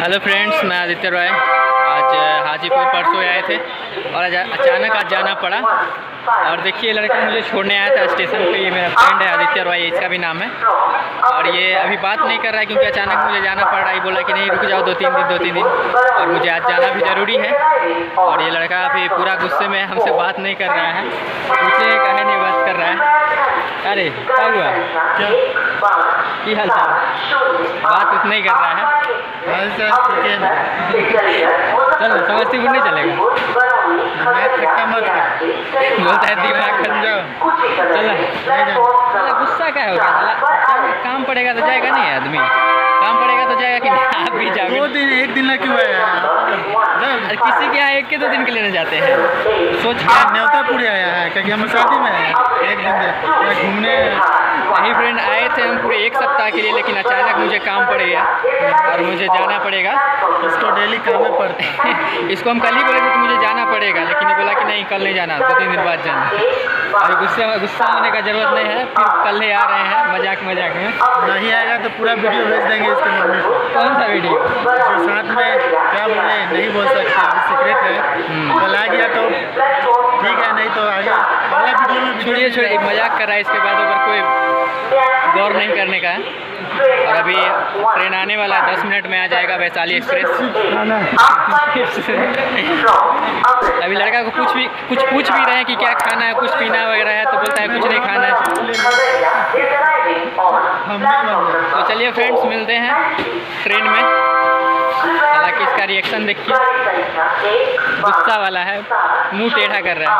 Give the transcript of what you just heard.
Hello friends मैं आदित्य रॉय। आज हाजीपुर परसों आए थे और आज अचानक आज जाना पड़ा। और देखिए लड़का मुझे छोड़ने आया था स्टेशन पे। ये मेरा फ्रेंड है आदित्य रॉय इसका भी नाम है। और ये अभी बात नहीं कर रहा है क्योंकि अचानक मुझे जाना पड़ रहा है। बोला कि नहीं रुक जाओ दो तीन दिन दो तीन दिन। और मुझे आज जाना भी ज़रूरी है। और ये लड़का अभी पूरा गुस्से में हमसे बात नहीं कर रहा है। पूछे कहे नहीं बात कर रहा है। अरे क्या हुआ? क्या? की हाल चाल? बात उतना ही कर रहा है। है चलो समस्तीपुर नहीं चलेगा मैं मत बोलता है दिमाग खन जाओ चला गुस्सा क्या हो काम पड़ेगा तो जाएगा नहीं आदमी काम पड़ेगा तो जाएगा कि नहीं आप भी दो दिन एक दिन ला क्यों आया अरे किसी के यहाँ एक के दो दिन के लेने जाते हैं सोच के न्योतापुर आया है क्योंकि हम शादी में हैं एक दिन घूमने नहीं फ्रेंड आए थे हम पूरे एक सप्ताह के लिए लेकिन अचानक मुझे काम पड़ गया और मुझे जाना पड़ेगा। इसको डेली काम में पड़ता है। इसको हम कल ही बोले थे कि मुझे जाना पड़ेगा लेकिन ये बोला कि नहीं कल नहीं जाना दो तीन दिन बाद जाना। अभी गुस्से गुस्सा होने का ज़रूरत नहीं है फिर कल ही आ रहे हैं मज़ाक मज़ाक में। नहीं आएगा तो पूरा वीडियो भेज देंगे इसके मम्मी को कौन सा वीडियो जो साथ में क्या बोले नहीं बोल सकते सीक्रेट है कल आ गया तो ठीक है नहीं तो आगे अगला वीडियो में छोड़िए छोड़िए मज़ाक कर रहा है, इसके बाद अगर कोई गौर नहीं करने का और अभी ट्रेन आने वाला है, दस मिनट में आ जाएगा वैशाली एक्सप्रेस। अभी लड़का को कुछ भी, कुछ पूछ भी रहे हैं कि क्या खाना है, कुछ पीना वगैरह है तो बोलता है, कुछ नहीं खाना है। तो चलिए फ्रेंड्स मिलते हैं ट्रेन में। हालाँकि इसका रिएक्शन देखिए, गुस्सा वाला है, मुँह टेढ़ा कर रहा है।